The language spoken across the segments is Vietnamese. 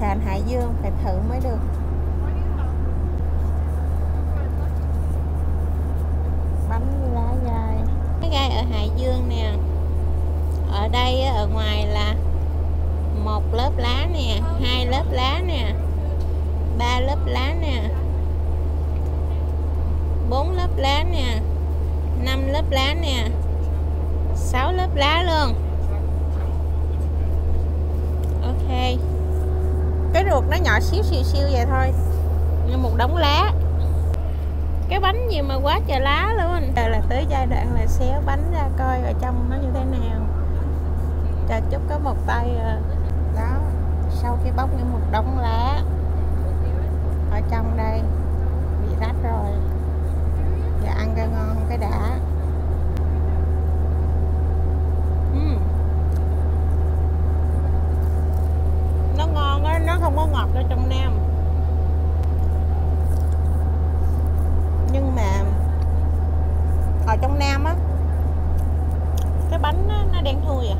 sàn Hải Dương, phải thử mới được. Bánh lá gai cái gai ở Hải Dương nè. Ở đây ở ngoài là một lớp lá nè, hai lớp lá nè, ba lớp lá nè, bốn lớp lá nè, năm lớp lá nè, sáu lớp lá luôn. Nó nhỏ xíu xíu xíu vậy thôi. Như một đống lá. Cái bánh gì mà quá trời lá luôn. Giờ là tới giai đoạn là xéo bánh ra coi ở trong nó như thế nào. Cho chút có một tay à. đó sau khi bóc những một đống lá ở trong đây bị rách rồi giờ ăn cái ngon cái đã Ừm. nó ngon á nó không có ngọt đâu trong nam. Nhưng mà ở trong nam á cái bánh nó, nó đen thui à.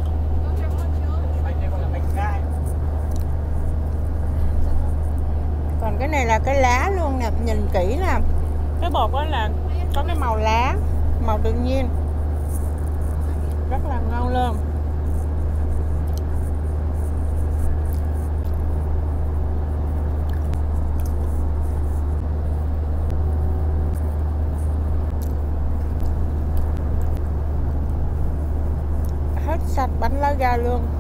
Còn cái này là cái lá luôn nè nhìn kỹ là cái bột đó là có cái màu lá màu tự nhiên. Rất là ngon luôn. Sạch bánh lá gai luôn.